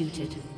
Executed.